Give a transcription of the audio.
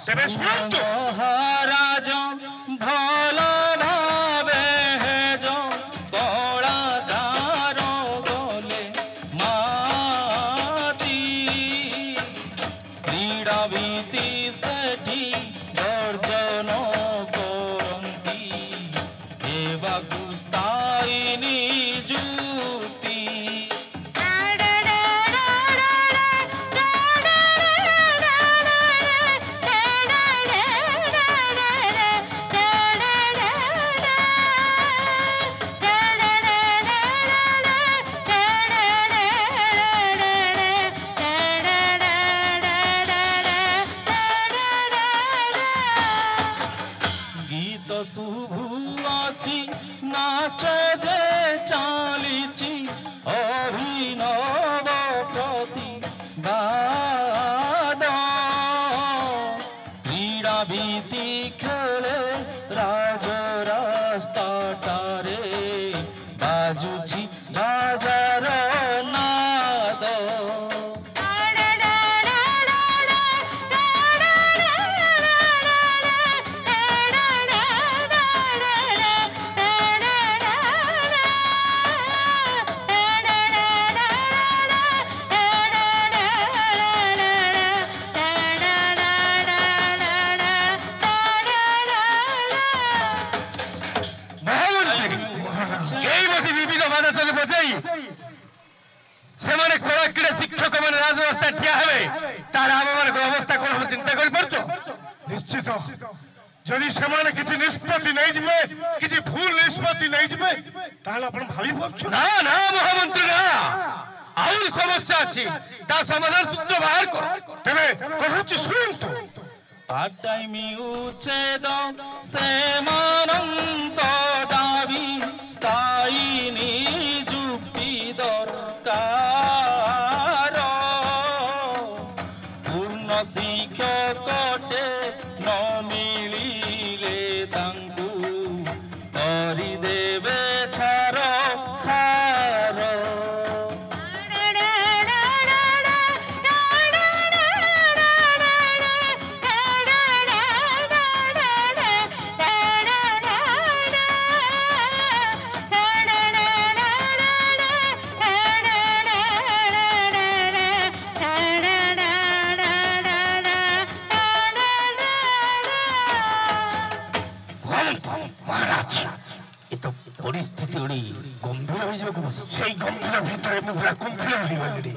ତେବେ ଶୁଣନ୍ତୁ ମହାରାଜ ଭଲ ଭାବେ ହେଜ କଳା ଧାର ଗଲେ ମାତି କ୍ରୀଡ଼ା ବି শুভু আছি নাচ যে চালিছি অভিনব প্রতিবাদ ক্রীড়াবিতি খেলে রাজ রাস্তাটা ବୋଝେଇ ସେମାନେ କଳାକିରେ ଶିକ୍ଷକ ମାନେ ରାଜରାସ୍ତା ଠିଆ ହେବେ ତାହେଲେ ଆମମାନଙ୍କର ଅବସ୍ଥା କଣ ହବ ଚିନ୍ତା କରିପାରୁଛ ନିଶ୍ଚିତ ଯଦି ସେମାନେ କିଛି ନିଷ୍ପତ୍ତି ନେଇଯିବେ କିଛି ଭୁଲ ନିଷ୍ପତ୍ତି ନେଇଯିବେ ତାହେଲେ ଆପଣ ଭାବି ପାରୁଛୁ ନା ନା ମହାମନ୍ତ୍ରୀ ନା ଆହୁରି ସମସ୍ୟା ଅଛି ତା ସମାଧାନ ସୂତ୍ର ବାହାର କର ତେବେ କହୁଛି ଶୁଣନ୍ତୁ ପାଚାଇମି ଉଚ୍ଛେଦ ସେ ମା নসিক কটে নমিলি পয়েন্ট মহারাজ এ তো পরিস্থিতি ওড়ি গম্ভীর হয়ে যাবে সেই গম্ভীর ভিতরে মুখরা কুম্ভীর হয়ে গেলি